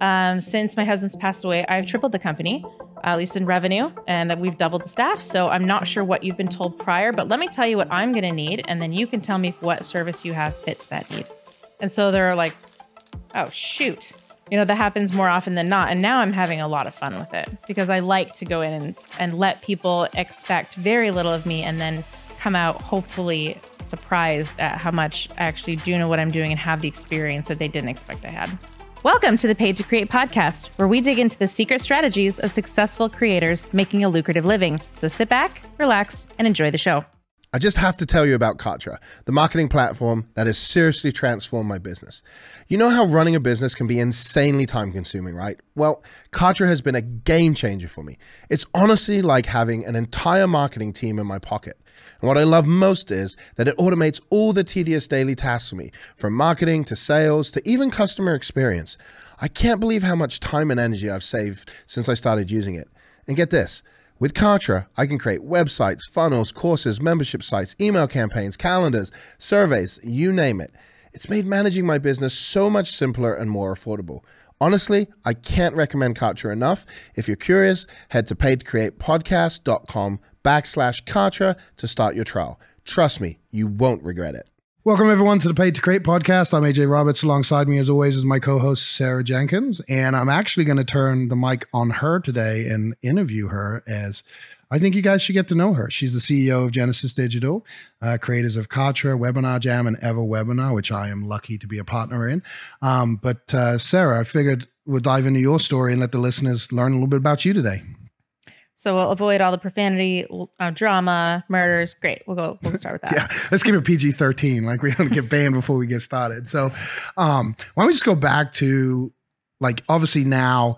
Um, since my husband's passed away, I've tripled the company, at least in revenue, and we've doubled the staff. So I'm not sure what you've been told prior, but let me tell you what I'm going to need, and then you can tell me what service you have fits that need. And so they're like, oh, shoot. You know, that happens more often than not. And now I'm having a lot of fun with it because I like to go in and, and let people expect very little of me and then come out hopefully surprised at how much I actually do know what I'm doing and have the experience that they didn't expect I had. Welcome to the Paid to Create podcast, where we dig into the secret strategies of successful creators making a lucrative living. So sit back, relax, and enjoy the show. I just have to tell you about Kartra, the marketing platform that has seriously transformed my business. You know how running a business can be insanely time consuming, right? Well, Kartra has been a game changer for me. It's honestly like having an entire marketing team in my pocket. And what I love most is that it automates all the tedious daily tasks for me, from marketing to sales to even customer experience. I can't believe how much time and energy I've saved since I started using it. And get this. With Kartra, I can create websites, funnels, courses, membership sites, email campaigns, calendars, surveys, you name it. It's made managing my business so much simpler and more affordable. Honestly, I can't recommend Kartra enough. If you're curious, head to paidcreatepodcast.com backslash Kartra to start your trial. Trust me, you won't regret it. Welcome, everyone, to the Paid to Create podcast. I'm AJ Roberts. Alongside me, as always, is my co host, Sarah Jenkins. And I'm actually going to turn the mic on her today and interview her as I think you guys should get to know her. She's the CEO of Genesis Digital, uh, creators of Kartra, WebinarJam, and EverWebinar, which I am lucky to be a partner in. Um, but uh, Sarah, I figured we'll dive into your story and let the listeners learn a little bit about you today. So we'll avoid all the profanity, uh, drama, murders. Great. We'll go. We'll start with that. yeah, let's keep it PG thirteen. Like we don't get banned before we get started. So, um, why don't we just go back to like obviously now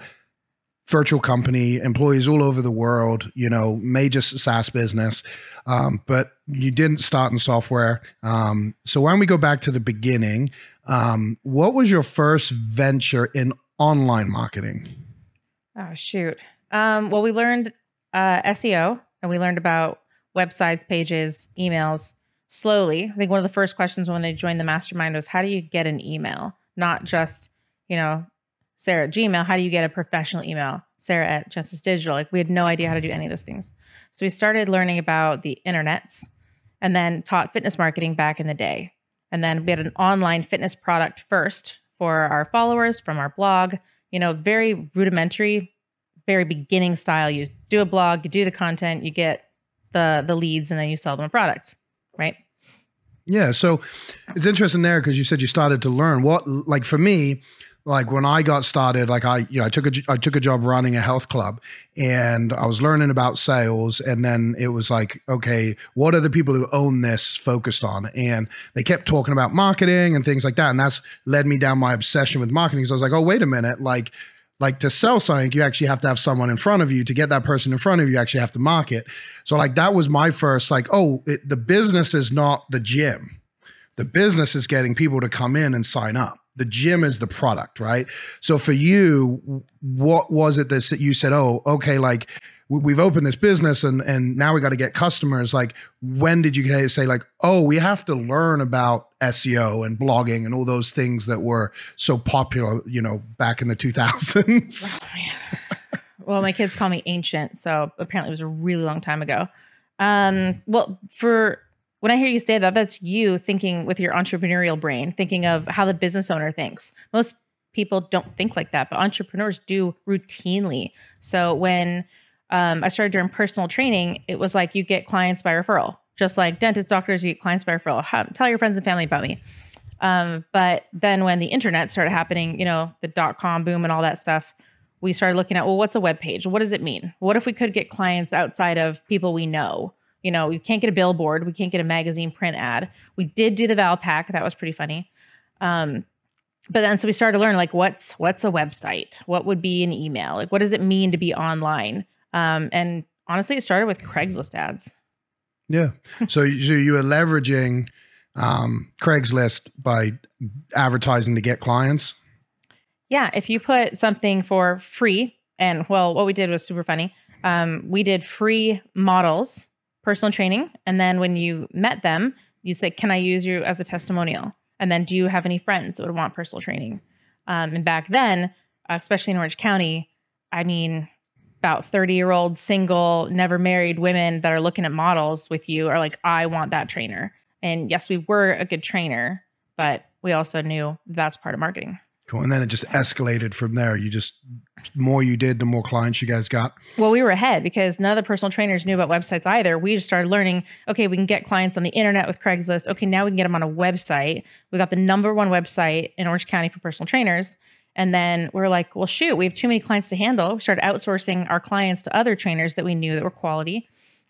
virtual company employees all over the world. You know, major SaaS business, um, but you didn't start in software. Um, so why don't we go back to the beginning? Um, what was your first venture in online marketing? Oh shoot. Um, well, we learned uh, SEO and we learned about websites, pages, emails slowly. I think one of the first questions when they joined the mastermind was how do you get an email? Not just, you know, Sarah at Gmail, how do you get a professional email? Sarah at Justice Digital. Like we had no idea how to do any of those things. So we started learning about the internets and then taught fitness marketing back in the day. And then we had an online fitness product first for our followers from our blog, you know, very rudimentary, very beginning style. You do a blog, you do the content, you get the the leads, and then you sell them a product, right? Yeah. So it's interesting there because you said you started to learn what, like for me, like when I got started, like I, you know, I took a, I took a job running a health club and I was learning about sales. And then it was like, okay, what are the people who own this focused on? And they kept talking about marketing and things like that. And that's led me down my obsession with marketing. So I was like, oh, wait a minute. Like, like to sell something, you actually have to have someone in front of you. To get that person in front of you, you actually have to market. So like that was my first like, oh, it, the business is not the gym. The business is getting people to come in and sign up. The gym is the product, right? So for you, what was it that you said, oh, okay, like we've opened this business and and now we got to get customers like when did you say like oh we have to learn about SEO and blogging and all those things that were so popular you know back in the 2000s oh, well my kids call me ancient so apparently it was a really long time ago um well for when I hear you say that, that's you thinking with your entrepreneurial brain, thinking of how the business owner thinks. Most people don't think like that, but entrepreneurs do routinely. So when um, I started doing personal training, it was like you get clients by referral, just like dentists, doctors, you get clients by referral. How, tell your friends and family about me. Um, but then when the internet started happening, you know, the dot com boom and all that stuff, we started looking at, well, what's a web page? What does it mean? What if we could get clients outside of people we know? You know, we can't get a billboard, we can't get a magazine print ad. We did do the Valpak, that was pretty funny. Um, but then so we started to learn like what's what's a website? What would be an email? Like what does it mean to be online? Um, and honestly, it started with Craigslist ads. Yeah. so, so you were leveraging um, Craigslist by advertising to get clients. Yeah. If you put something for free, and well, what we did was super funny. Um, we did free models, personal training, and then when you met them, you'd say, "Can I use you as a testimonial?" And then, do you have any friends that would want personal training? Um, and back then, especially in Orange County, I mean, about 30 year old single, never married women that are looking at models with you are like, I want that trainer. And yes, we were a good trainer, but we also knew that's part of marketing. Cool. And then it just escalated from there. You just more you did, the more clients you guys got. Well, we were ahead because none of the personal trainers knew about websites either. We just started learning, okay, we can get clients on the internet with Craigslist. Okay, now we can get them on a website. We got the number one website in Orange County for personal trainers. And then we are like, well, shoot, we have too many clients to handle. We started outsourcing our clients to other trainers that we knew that were quality.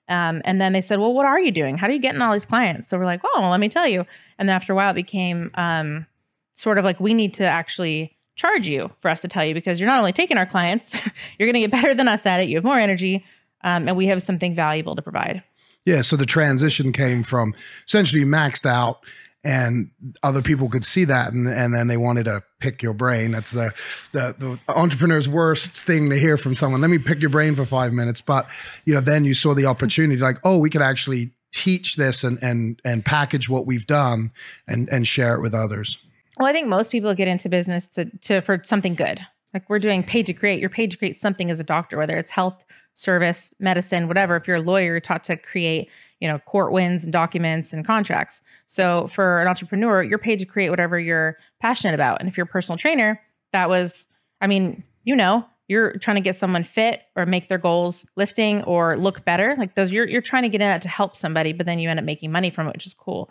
Um, and then they said, well, what are you doing? How are you getting all these clients? So we're like, oh, well, let me tell you. And then after a while, it became um, sort of like we need to actually charge you for us to tell you because you're not only taking our clients, you're going to get better than us at it. You have more energy, um, and we have something valuable to provide. Yeah. So the transition came from essentially maxed out, and other people could see that, and, and then they wanted to pick your brain. That's the, the the entrepreneur's worst thing to hear from someone. Let me pick your brain for five minutes. But you know, then you saw the opportunity, like, oh, we could actually teach this and and and package what we've done and and share it with others. Well, I think most people get into business to, to for something good. Like we're doing paid to create. You're paid to create something as a doctor, whether it's health, service, medicine, whatever. If you're a lawyer, you're taught to create, you know, court wins and documents and contracts. So for an entrepreneur, you're paid to create whatever you're passionate about. And if you're a personal trainer, that was, I mean, you know, you're trying to get someone fit or make their goals lifting or look better. Like those, you're you're trying to get in that to help somebody, but then you end up making money from it, which is cool.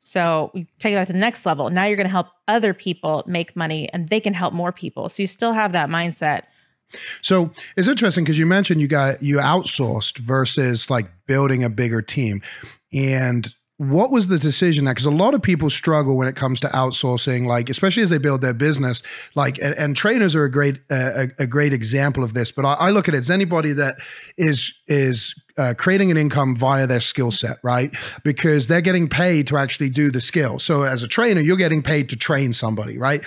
So we take that to the next level. Now you're going to help other people make money and they can help more people. So you still have that mindset. So it's interesting because you mentioned you got you outsourced versus like building a bigger team. And what was the decision that because a lot of people struggle when it comes to outsourcing like especially as they build their business like and, and trainers are a great a, a, great example of this but I, I, look at it as anybody that is is uh, creating an income via their skill set right? Because they're getting paid to actually do the skill. So as a trainer you're getting paid to train somebody right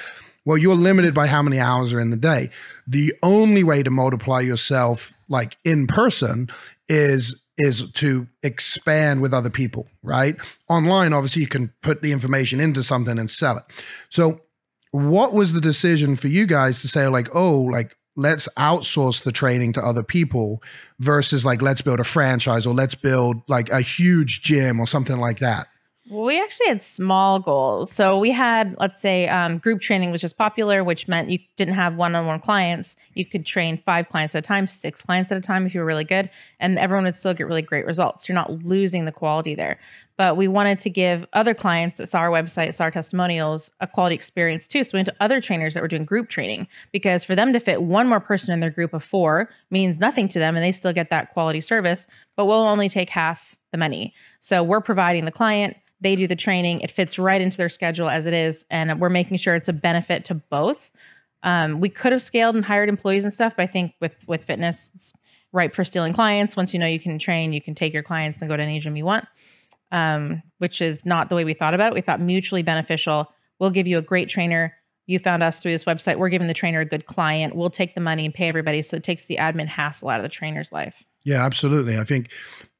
well you're limited by how many hours are in the day the only way to multiply yourself like in person is is to expand with other people, right? Online, obviously, you can put the information into something and sell it. So, what was the decision for you guys to say, like, oh, like, let's outsource the training to other people versus like, let's build a franchise or let's build like a huge gym or something like that? Well, we actually had small goals. So we had, let's say, um, group training was just popular, which meant you didn't have one-on-one clients. You could train five clients at a time, six clients at a time if you were really good, and everyone would still get really great results. You're not losing the quality there. But we wanted to give other clients that saw our website, saw our testimonials, a quality experience too. So we went to other trainers that were doing group training because for them to fit one more person in their group of four means nothing to them, and they still get that quality service. But we'll only take half the money. So we're providing the client they do the training. It fits right into their schedule as it is. And we're making sure it's a benefit to both. Um, we could have scaled and hired employees and stuff, but I think with with fitness, it's ripe for stealing clients. Once you know you can train, you can take your clients and go to any gym you want. Um, which is not the way we thought about it. We thought mutually beneficial. We'll give you a great trainer. You found us through this website. We're giving the trainer a good client. We'll take the money and pay everybody. So it takes the admin hassle out of the trainer's life. Yeah, absolutely. I think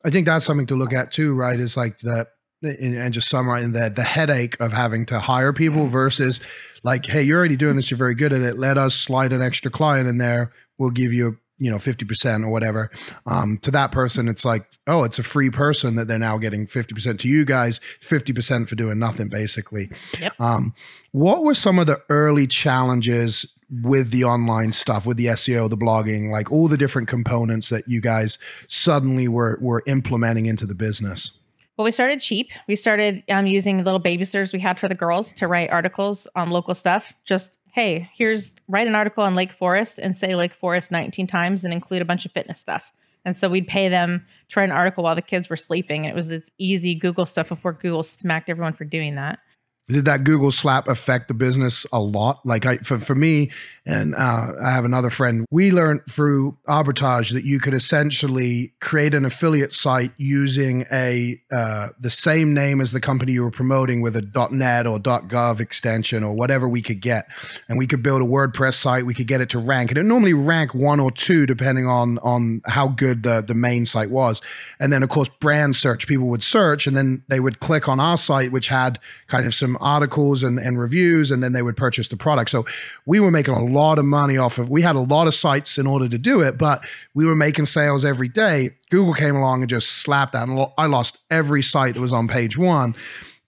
I think that's something to look at too, right? Is like that and just summarizing that the headache of having to hire people versus like, hey, you're already doing this, you're very good at it. Let us slide an extra client in there. We'll give you, you know, 50% or whatever. Um, to that person, it's like, oh, it's a free person that they're now getting 50%. To you guys, 50% for doing nothing, basically. Yep. Um, what were some of the early challenges with the online stuff, with the SEO, the blogging, like all the different components that you guys suddenly were were implementing into the business? Well, we started cheap. We started um, using little babysitters we had for the girls to write articles on local stuff. Just, hey, here's write an article on Lake Forest and say Lake Forest 19 times and include a bunch of fitness stuff. And so we'd pay them to write an article while the kids were sleeping. It was this easy Google stuff before Google smacked everyone for doing that did that Google slap affect the business a lot? Like I, for, for me, and uh, I have another friend, we learned through arbitrage that you could essentially create an affiliate site using a uh, the same name as the company you were promoting with a .net or .gov extension or whatever we could get, and we could build a WordPress site. We could get it to rank, and it normally rank one or two depending on on how good the the main site was. And then of course brand search, people would search, and then they would click on our site, which had kind of some articles and, and reviews, and then they would purchase the product. So we were making a lot of money off of. We had a lot of sites in order to do it, but we were making sales every day. Google came along and just slapped that, and I lost every site that was on page one.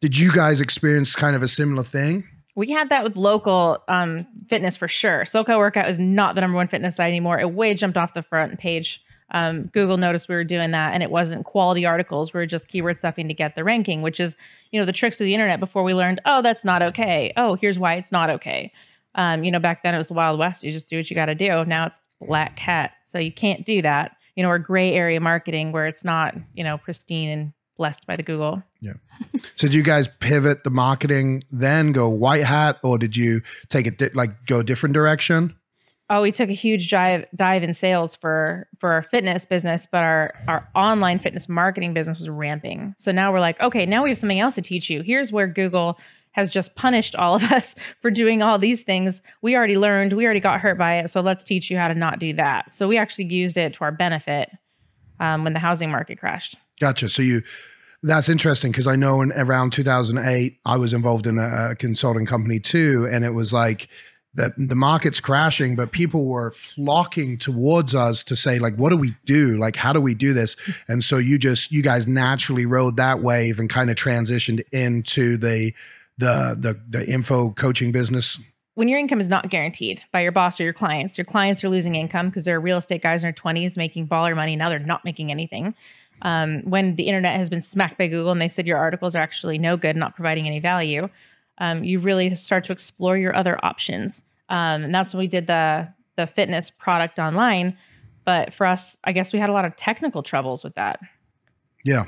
Did you guys experience kind of a similar thing? We had that with local um, fitness for sure. SoCal Workout is not the number one fitness site anymore. It way jumped off the front page. Um, Google noticed we were doing that, and it wasn't quality articles. We were just keyword stuffing to get the ranking, which is you know the tricks of the internet. Before we learned, oh, that's not okay. Oh, here's why it's not okay. Um, you know, back then it was the Wild West. You just do what you got to do. Now it's black hat, so you can't do that. You know, or gray area marketing where it's not you know pristine and blessed by the Google. Yeah. so do you guys pivot the marketing then go white hat or did you take it di- like go a different direction? Oh, we took a huge dive dive in sales for for our fitness business, but our our online fitness marketing business was ramping. So now we're like, okay, now we have something else to teach you. Here's where Google has just punished all of us for doing all these things. We already learned, we already got hurt by it. So let's teach you how to not do that. So we actually used it to our benefit um, when the housing market crashed. Gotcha. So you that's interesting because I know in around 2008 I was involved in a, a consulting company too, and it was like that the market's crashing, but people were flocking towards us to say like, what do we do? Like, how do we do this? And so you just you guys naturally rode that wave and kind of transitioned into the the the the info coaching business when your income is not guaranteed by your boss or your clients, your clients are losing income because they're real estate guys in their 20s making baller money. Now they're not making anything um, when the internet has been smacked by Google and they said your articles are actually no good, not providing any value, um, you really start to explore your other options. Um, and that's when we did the the fitness product online. But for us, I guess we had a lot of technical troubles with that. Yeah,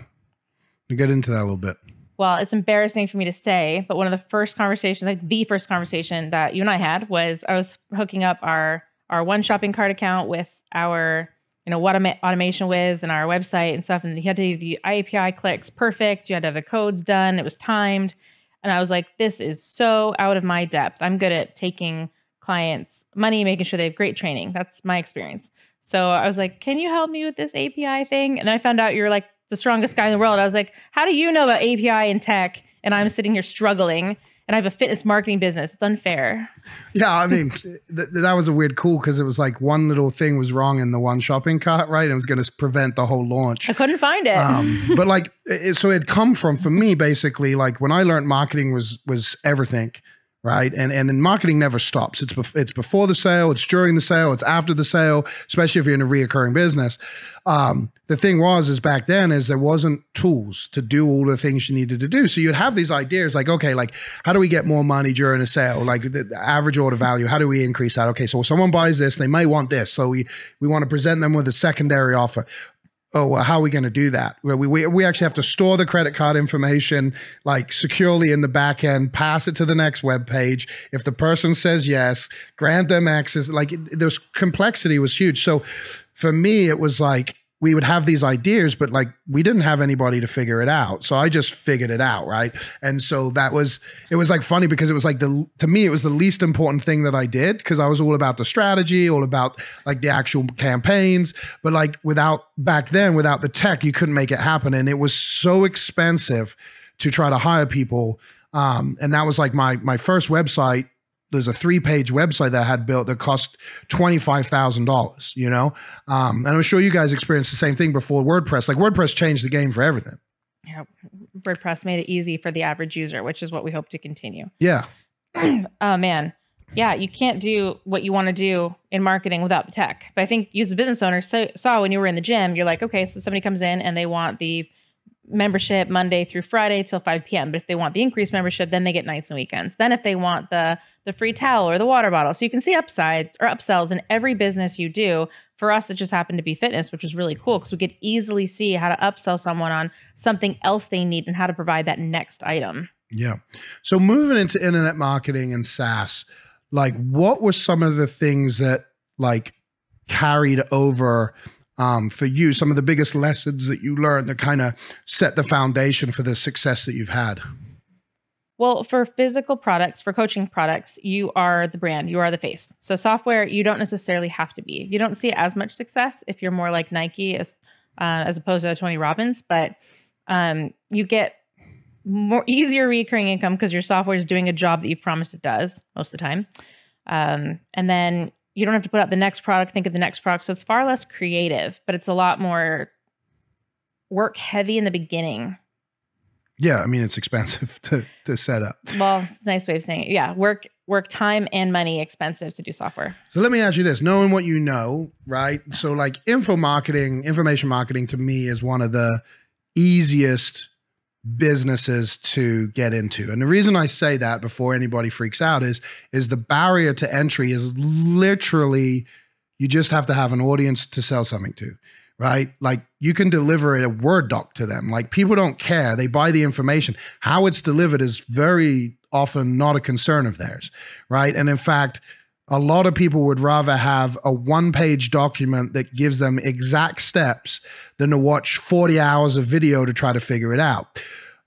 we get into that a little bit. Well, it's embarrassing for me to say, but one of the first conversations, like the first conversation that you and I had, was I was hooking up our our one shopping cart account with our you know what automation was and our website and stuff and you had to have the api clicks perfect you had to have the codes done it was timed and i was like this is so out of my depth. I'm good at taking clients money making sure they have great training. That's my experience. So i was like can you help me with this api thing? And i found out you're like the strongest guy in the world. I was like how do you know about api and tech? And i'm sitting here struggling and I have a fitness marketing business. It's unfair. Yeah, I mean, th- that was a weird call because it was like one little thing was wrong in the one shopping cart, right? It was going to prevent the whole launch. I couldn't find it. Um, but like, it, so it come from for me basically like when I learned marketing was was everything right? And and marketing never stops. It's bef- it's before the sale, it's during the sale, it's after the sale, especially if you're in a reoccurring business. Um, the thing was is back then is there wasn't tools to do all the things you needed to do. So you'd have these ideas like, okay, like how do we get more money during a sale? Like the, average order value, how do we increase that? Okay, so someone buys this, they may want this, so we we want to present them with a secondary offer oh well, how are we going to do that? We, we, we actually have to store the credit card information like securely in the back end pass it to the next web page. If the person says yes grant them access. Like there's complexity was huge. So for me it was like we would have these ideas, but like we didn't have anybody to figure it out. So I just figured it out, right? And so that was it was like funny because it was like the to me it was the least important thing that I did because I was all about the strategy, all about like the actual campaigns, but like without back then without the tech you couldn't make it happen and it was so expensive to try to hire people um, and that was like my my first website there's a three page website that I had built that cost $25,000, you know? Um, and I'm sure you guys experienced the same thing before WordPress. Like WordPress changed the game for everything. Yeah. WordPress made it easy for the average user, which is what we hope to continue. Yeah. oh, man. Yeah, you can't do what you want to do in marketing without the tech. But I think you as a business owner so, saw when you were in the gym, you're like, okay, so somebody comes in and they want the membership Monday through Friday till 5 p.m. But if they want the increased membership, then they get nights and weekends. Then if they want the the free towel or the water bottle. So you can see upsides or upsells in every business you do. For us, it just happened to be fitness, which was really cool because we could easily see how to upsell someone on something else they need and how to provide that next item. Yeah. So moving into internet marketing and SaaS, like what were some of the things that like carried over um, for you, some of the biggest lessons that you learned that kind of set the foundation for the success that you've had? Well, for physical products, for coaching products, you are the brand, you are the face. So, software, you don't necessarily have to be. You don't see as much success if you're more like Nike as, uh, as opposed to Tony Robbins, but um, you get more easier recurring income because your software is doing a job that you've promised it does most of the time. Um, and then you don't have to put out the next product, think of the next product. So it's far less creative, but it's a lot more work heavy in the beginning. Yeah, I mean it's expensive to to set up. Well, it's a nice way of saying it. Yeah, work work time and money expensive to do software. So let me ask you this: knowing what you know, right? So like info marketing, information marketing to me is one of the easiest businesses to get into. And the reason I say that before anybody freaks out is is the barrier to entry is literally you just have to have an audience to sell something to, right? Like you can deliver it a word doc to them. Like people don't care. They buy the information. How it's delivered is very often not a concern of theirs, right? And in fact, a lot of people would rather have a one page document that gives them exact steps than to watch 40 hours of video to try to figure it out.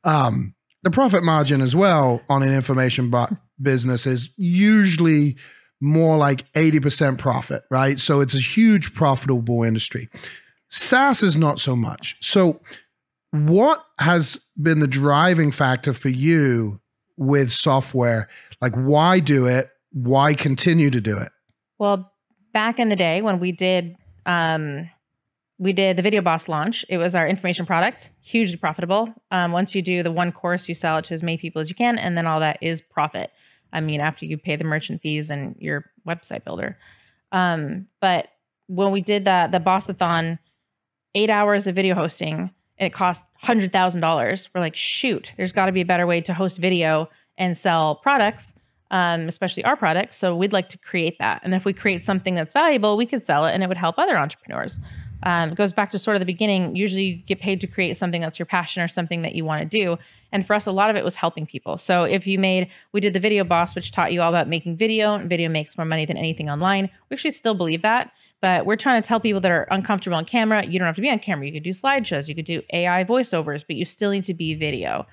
Um, the profit margin as well on an information business is usually more like 80% profit, right? So it's a huge profitable industry. SaaS is not so much. So, what has been the driving factor for you with software? Like, why do it? Why continue to do it? Well, back in the day when we did um, we did the Video Boss launch, it was our information product, hugely profitable. Um, once you do the one course, you sell it to as many people as you can, and then all that is profit. I mean, after you pay the merchant fees and your website builder. Um, but when we did the the Bossathon, eight hours of video hosting, and it cost hundred thousand dollars. We're like, shoot, there's got to be a better way to host video and sell products um, especially our products. So we'd like to create that. And if we create something that's valuable, we could sell it and it would help other entrepreneurs. Um, it goes back to sort of the beginning. Usually you get paid to create something that's your passion or something that you want to do. And for us, a lot of it was helping people. So if you made, we did the Video Boss, which taught you all about making video, and video makes more money than anything online. We actually still believe that. But we're trying to tell people that are uncomfortable on camera, you don't have to be on camera. You could do slideshows, you could do AI voiceovers, but you still need to be video.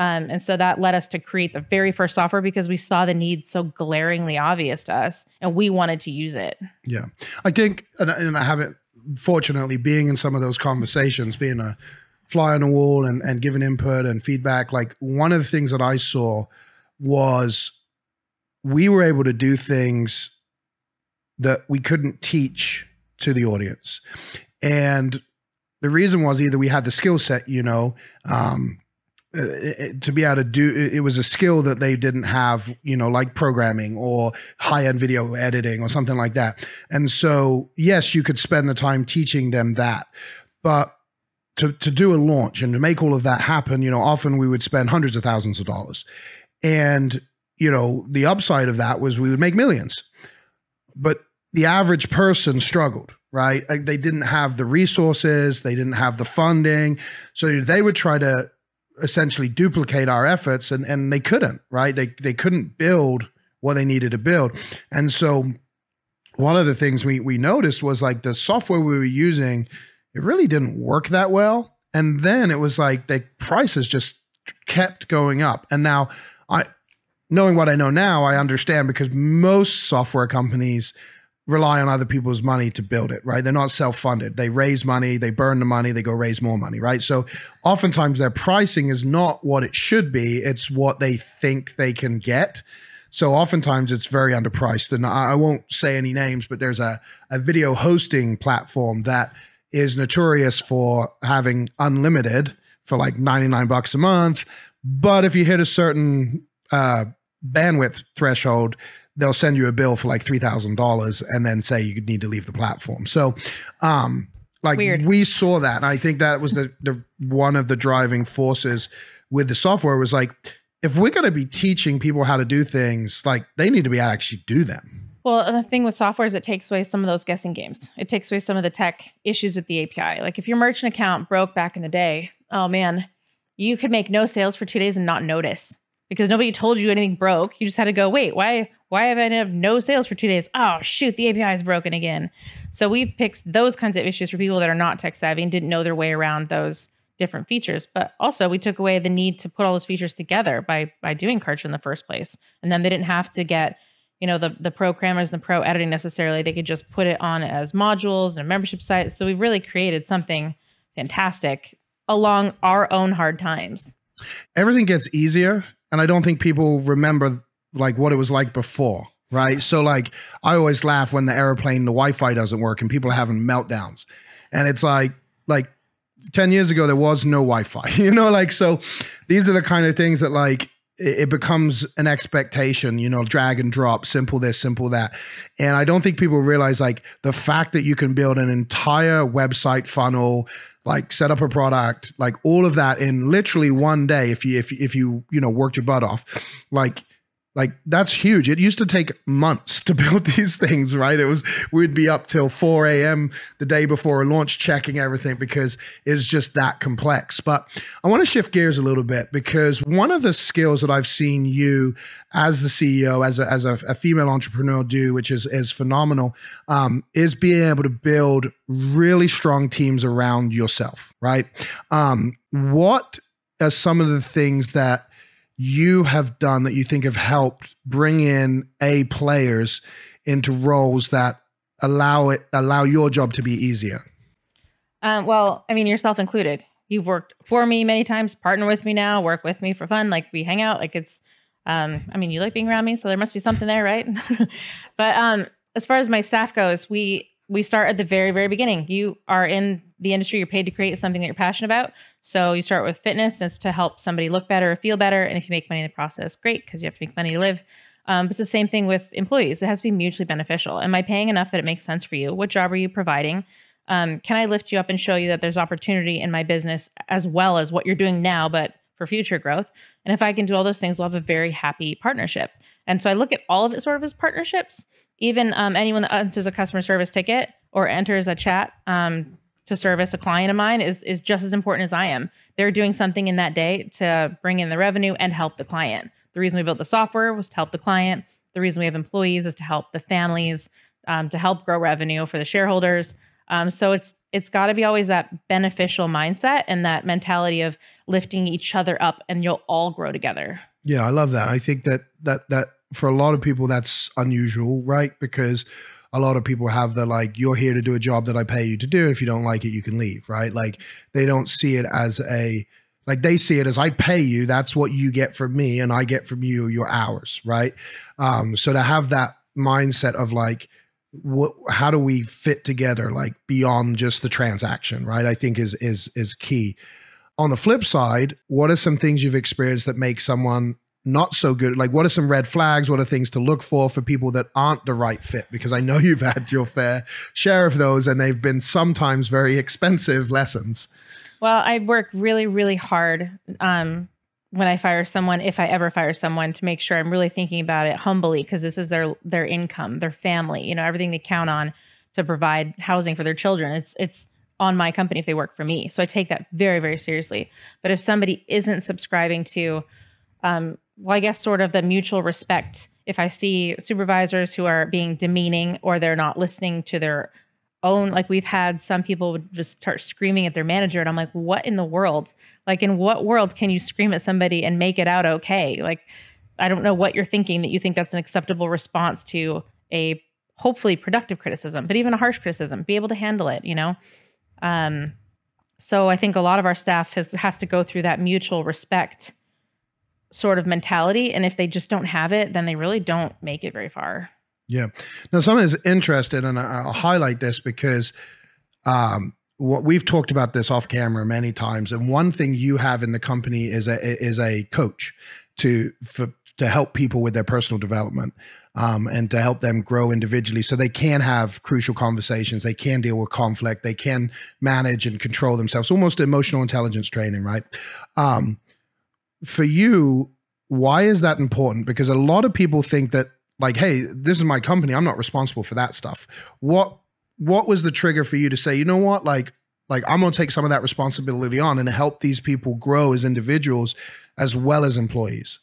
Um, and so that led us to create the very first software because we saw the need so glaringly obvious to us and we wanted to use it. Yeah. I think, and, and I haven't, fortunately, being in some of those conversations, being a fly on the wall and, and giving input and feedback, like one of the things that I saw was we were able to do things that we couldn't teach to the audience. And the reason was either we had the skill set, you know, um, Uh, uh, to be able to do it was a skill that they didn't have you know like programming or high-end video editing or something like that. And so yes you could spend the time teaching them that. But to, to do a launch and to make all of that happen you know often we would spend hundreds of thousands of dollars. And you know the upside of that was we would make millions. But the average person struggled right? They didn't have the resources they didn't have the funding. So they would try to essentially duplicate our efforts and, and they couldn't, right? They, they couldn't build what they needed to build. And so one of the things we, we noticed was like the software we were using, it really didn't work that well. And then it was like the prices just kept going up. And now I, knowing what I know now, I understand because most software companies rely on other people's money to build it, right? They're not self funded. They raise money, they burn the money, they go raise more money, right? So oftentimes their pricing is not what it should be, it's what they think they can get. So oftentimes it's very underpriced. And I won't say any names, but there's a, a video hosting platform that is notorious for having unlimited for like 99 bucks a month. But if you hit a certain uh, bandwidth threshold, they'll send you a bill for like $3,000 and then say you need to leave the platform. So, um, like Weird. we saw that. And I think that was the, the one of the driving forces with the software was like, if we're going to be teaching people how to do things, like they need to be able to actually do them. Well, the thing with software is it takes away some of those guessing games. It takes away some of the tech issues with the API. Like if your merchant account broke back in the day, oh man, you could make no sales for two days and not notice because nobody told you anything broke. You just had to go, wait, why why have I have no sales for two days? Oh shoot, the API is broken again. So we've picked those kinds of issues for people that are not tech savvy and didn't know their way around those different features. But also we took away the need to put all those features together by by doing Kartra in the first place. And then they didn't have to get you know the the programmers and the pro editing necessarily they could just put it on as modules and a membership site so we've really created something fantastic along our own hard times everything gets easier and i don't think people remember like what it was like before right? So like i always laugh when the airplane the wi-fi doesn't work and people are having meltdowns. And it's like like 10 years ago there was no wi-fi you know like so these are the kind of things that like it becomes an expectation you know drag and drop simple this simple that. And i don't think people realize like the fact that you can build an entire website funnel like set up a product like all of that in literally one day if you if, if you you know worked your butt off. Like like that's huge. It used to take months to build these things, right? It was we'd be up till 4 a.m. the day before a launch checking everything because it's just that complex. But I want to shift gears a little bit because one of the skills that I've seen you as the CEO, as a, as a, a female entrepreneur do, which is is phenomenal, um, is being able to build really strong teams around yourself, right? Um, what are some of the things that you have done that you think have helped bring in A players into roles that allow it allow your job to be easier? Um, well, I mean, yourself included. You've worked for me many times, partner with me now, work with me for fun. Like we hang out. Like it's, um, I mean, you like being around me, so there must be something there, right? but um, as far as my staff goes, we we start at the very, very beginning. You are in the industry, you're paid to create something that you're passionate about. So you start with fitness, it's to help somebody look better, or feel better. And if you make money in the process, great, because you have to make money to live. Um, but it's the same thing with employees. It has to be mutually beneficial. Am I paying enough that it makes sense for you? What job are you providing? Um, can I lift you up and show you that there's opportunity in my business as well as what you're doing now, but for future growth? And if I can do all those things, we'll have a very happy partnership. And so I look at all of it sort of as partnerships even um, anyone that enters a customer service ticket or enters a chat um, to service a client of mine is is just as important as I am. They're doing something in that day to bring in the revenue and help the client. The reason we built the software was to help the client. The reason we have employees is to help the families, um, to help grow revenue for the shareholders. Um, so it's it's got to be always that beneficial mindset and that mentality of lifting each other up, and you'll all grow together. Yeah, I love that. I think that that that for a lot of people that's unusual, right? Because a lot of people have the like, you're here to do a job that I pay you to do. If you don't like it, you can leave, right? Like they don't see it as a like they see it as I pay you, that's what you get from me, and I get from you your hours, right? Um, so to have that mindset of like, what how do we fit together like beyond just the transaction, right? I think is is is key. On the flip side, what are some things you've experienced that make someone not so good? Like, what are some red flags? What are things to look for for people that aren't the right fit? Because I know you've had your fair share of those, and they've been sometimes very expensive lessons. Well, I work really, really hard um, when I fire someone, if I ever fire someone, to make sure I'm really thinking about it humbly, because this is their their income, their family, you know, everything they count on to provide housing for their children. It's it's on my company if they work for me. So I take that very, very seriously. But if somebody isn't subscribing to um, well, I guess sort of the mutual respect. If I see supervisors who are being demeaning or they're not listening to their own, like we've had some people would just start screaming at their manager, and I'm like, what in the world? Like, in what world can you scream at somebody and make it out okay? Like, I don't know what you're thinking that you think that's an acceptable response to a hopefully productive criticism, but even a harsh criticism, be able to handle it, you know? Um, so I think a lot of our staff has has to go through that mutual respect sort of mentality. And if they just don't have it, then they really don't make it very far. Yeah. Now, someone is interested, and I'll highlight this because um, what we've talked about this off camera many times. And one thing you have in the company is a is a coach to for, to help people with their personal development um, and to help them grow individually, so they can have crucial conversations. They can deal with conflict. They can manage and control themselves. Almost emotional intelligence training, right? Um, for you, why is that important? Because a lot of people think that like, hey, this is my company. I'm not responsible for that stuff. What what was the trigger for you to say, you know what, like like I'm to take some of that responsibility on and help these people grow as individuals as well as employees?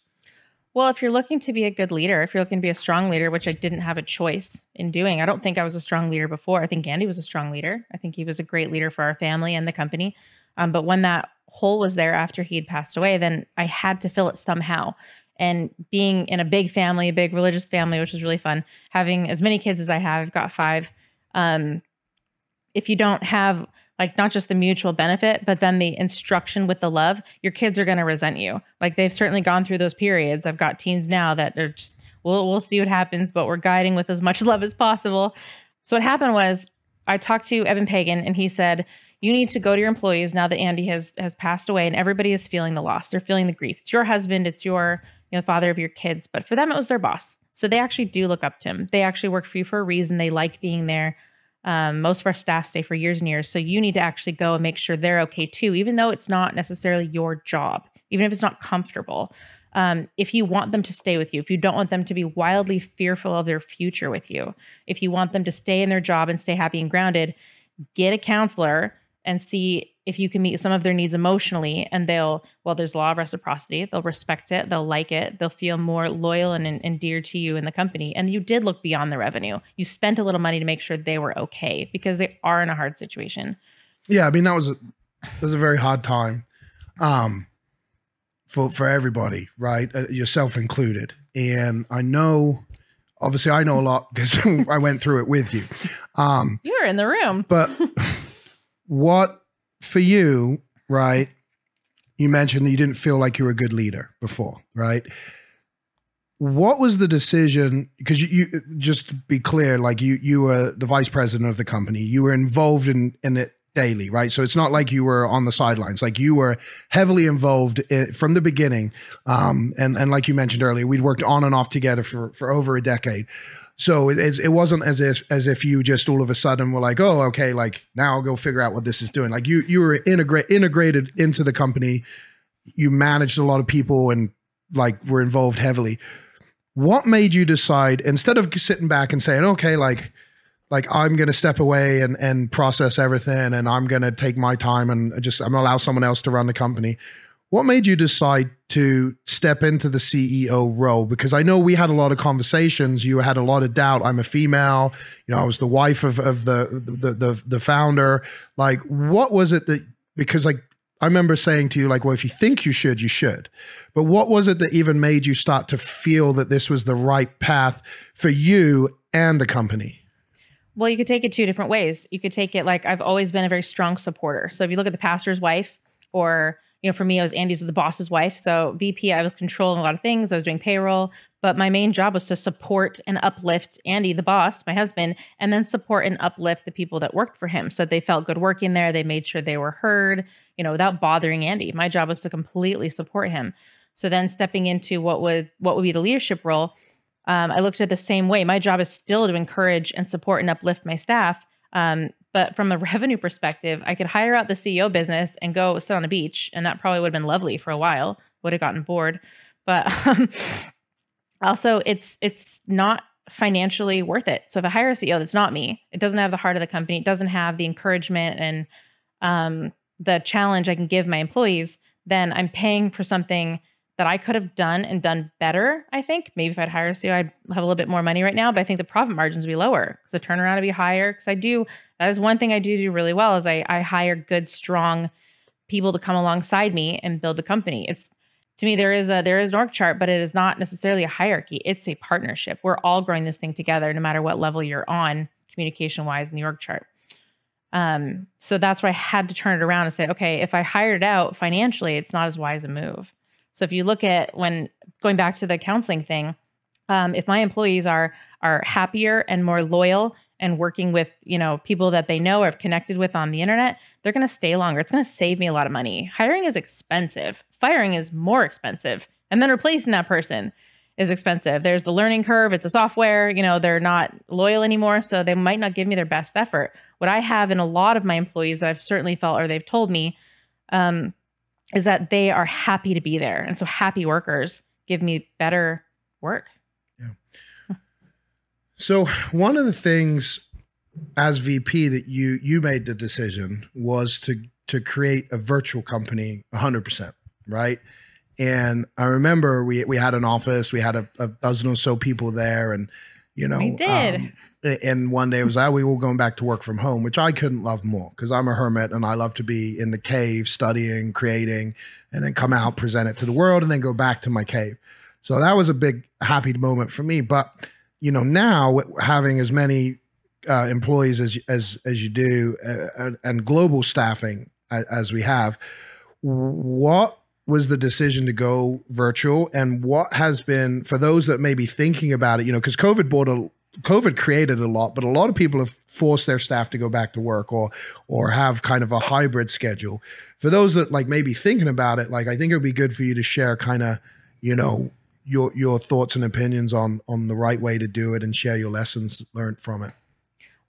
Well, if you're looking to be a good leader, if you're looking to be a strong leader, which I didn't have a choice in doing, I don't think I was a strong leader before. I think Andy was a strong leader. I think he was a great leader for our family and the company. Um, but when that hole was there after he had passed away, then I had to fill it somehow. And being in a big family, a big religious family, which was really fun, having as many kids as I have, I've got five. Um, if you don't have like not just the mutual benefit, but then the instruction with the love, your kids are going to resent you. Like they've certainly gone through those periods. I've got teens now that are just, we'll, we'll see what happens, but we're guiding with as much love as possible. So what happened was I talked to Eben Pagan and he said, you need to go to your employees now that Andy has has passed away and everybody is feeling the loss. They're feeling the grief. It's your husband, it's your you know, father of your kids, but for them it was their boss. So they actually do look up to him. They actually work for you for a reason. They like being there. Um, most of our staff stay for years and years. So you need to actually go and make sure they're okay too, even though it's not necessarily your job, even if it's not comfortable. Um, if you want them to stay with you, if you don't want them to be wildly fearful of their future with you, if you want them to stay in their job and stay happy and grounded, get a counselor and see if you can meet some of their needs emotionally and they'll well there's law of reciprocity. They'll respect it. They'll like it. They'll feel more loyal and, and dear to you in the company. And you did look beyond the revenue. You spent a little money to make sure they were okay because they are in a hard situation. Yeah i mean that was a that was a very hard time um for for everybody right? Uh, yourself included. And i know obviously i know a lot because i went through it with you. Um you were in the room. but what for you, right? You mentioned that you didn't feel like you were a good leader before, right? What was the decision? Because you, you, just to be clear, like you, you were the vice president of the company. You were involved in in it daily, right? So it's not like you were on the sidelines. Like you were heavily involved in, from the beginning. Um, and and like you mentioned earlier, we'd worked on and off together for for over a decade. So it, it wasn't as if as if you just all of a sudden were like, oh, okay, like now I'll go figure out what this is doing. Like you you were integrate integrated into the company. You managed a lot of people and like were involved heavily. What made you decide instead of sitting back and saying, okay, like like I'm going to step away and and process everything and I'm going to take my time and just I'm going to allow someone else to run the company. What made you decide to step into the CEO role? Because I know we had a lot of conversations. You had a lot of doubt. I'm a female. You know, I was the wife of, of the, the, the, the founder. Like, what was it that, because like, I remember saying to you, like, well, if you think you should, you should. But what was it that even made you start to feel that this was the right path for you and the company? Well, you could take it two different ways. You could take it like I've always been a very strong supporter. So if you look at the pastor's wife or you know, for me, I was Andy's with the boss's wife. So VP, I was controlling a lot of things. I was doing payroll, but my main job was to support and uplift Andy, the boss, my husband, and then support and uplift the people that worked for him. So they felt good working there. They made sure they were heard, you know, without bothering Andy. My job was to completely support him. So then stepping into what would what would be the leadership role, um, I looked at it the same way. My job is still to encourage and support and uplift my staff. Um, but from a revenue perspective, I could hire out the CEO business and go sit on a beach, and that probably would have been lovely for a while. Would have gotten bored, but um, also it's it's not financially worth it. So if I hire a CEO that's not me, it doesn't have the heart of the company, it doesn't have the encouragement and um, the challenge I can give my employees, then I'm paying for something that I could have done and done better. I think maybe if I'd hire a CEO, I'd have a little bit more money right now. But I think the profit margins would be lower because the turnaround would be higher. Because I do that is one thing I do do really well is I I hire good, strong people to come alongside me and build the company. It's to me there is a there is an org chart, but it is not necessarily a hierarchy. It's a partnership. We're all growing this thing together, no matter what level you're on, communication wise in the org chart. Um, so that's why I had to turn it around and say, okay, if I hired it out financially, it's not as wise a move. So if you look at when going back to the counseling thing, um, if my employees are are happier and more loyal and working with you know people that they know or have connected with on the internet, they're going to stay longer. It's going to save me a lot of money. Hiring is expensive. Firing is more expensive, and then replacing that person is expensive. There's the learning curve. It's a software. You know they're not loyal anymore, so they might not give me their best effort. What I have in a lot of my employees that I've certainly felt or they've told me um, is that they are happy to be there. And so happy workers give me better work. Yeah. so one of the things as VP that you you made the decision was to to create a virtual company 100%, right? And I remember we we had an office, we had a, a dozen or so people there and you know, we did. Um, and one day it was like, we were going back to work from home, which I couldn't love more because I'm a hermit and I love to be in the cave studying, creating, and then come out, present it to the world, and then go back to my cave. So that was a big happy moment for me. But you know, now having as many uh, employees as as as you do, uh, and global staffing as we have, what was the decision to go virtual, and what has been for those that may be thinking about it? You know, because COVID brought a COVID created a lot, but a lot of people have forced their staff to go back to work or or have kind of a hybrid schedule. For those that like maybe thinking about it, like I think it would be good for you to share kind of, you know, your your thoughts and opinions on on the right way to do it and share your lessons learned from it.